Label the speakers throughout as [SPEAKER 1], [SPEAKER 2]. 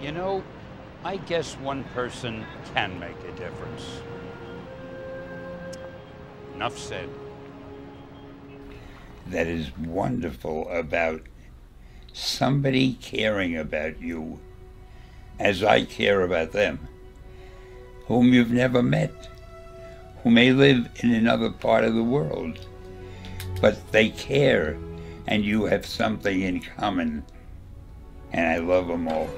[SPEAKER 1] You know, I guess one person can make a difference. Enough said.
[SPEAKER 2] That is wonderful about somebody caring about you as I care about them, whom you've never met, who may live in another part of the world, but they care and you have something in common. And I love them all.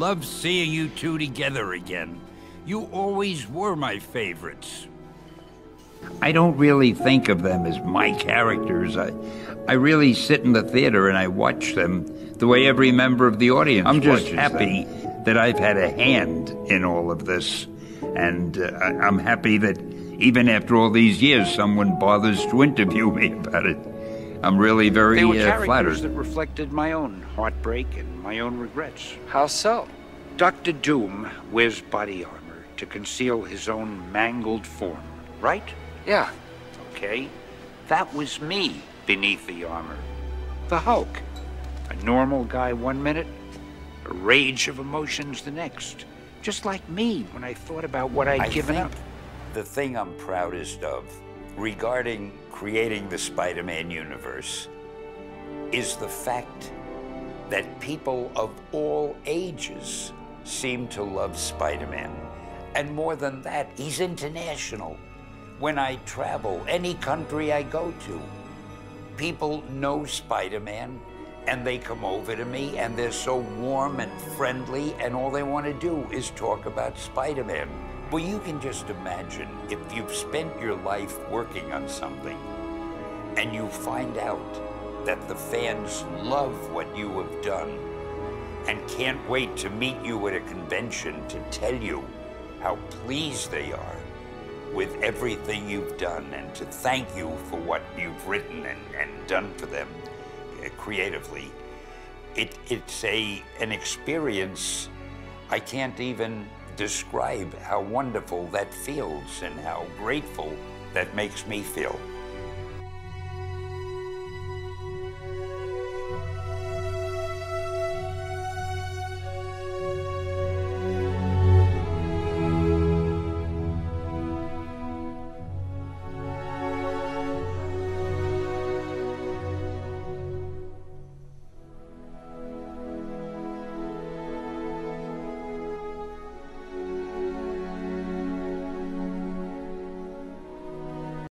[SPEAKER 1] Love seeing you two together again. You always were my favorites.
[SPEAKER 2] I don't really think of them as my characters. I, I really sit in the theater and I watch them the way every member of the audience I'm just happy them. that I've had a hand in all of this. And uh, I'm happy that even after all these years, someone bothers to interview me about it. I'm really very
[SPEAKER 1] they were
[SPEAKER 2] uh,
[SPEAKER 1] characters
[SPEAKER 2] flattered.
[SPEAKER 1] that reflected my own heartbreak and my own regrets.
[SPEAKER 3] How so?
[SPEAKER 1] Dr. Doom wears body armor to conceal his own mangled form, right?
[SPEAKER 3] Yeah.
[SPEAKER 1] Okay. That was me beneath the armor. The Hulk. A normal guy one minute, a rage of emotions the next. Just like me when I thought about what I'd
[SPEAKER 4] I
[SPEAKER 1] given
[SPEAKER 4] think
[SPEAKER 1] up.
[SPEAKER 4] The thing I'm proudest of regarding creating the Spider Man universe is the fact that people of all ages seem to love Spider Man. And more than that, he's international. When I travel, any country I go to, people know Spider Man and they come over to me and they're so warm and friendly, and all they want to do is talk about Spider Man. Well, you can just imagine if you've spent your life working on something and you find out that the fans love what you have done and can't wait to meet you at a convention to tell you how pleased they are with everything you've done and to thank you for what you've written and, and done for them uh, creatively. It, it's a, an experience I can't even describe how wonderful that feels and how grateful that makes me feel.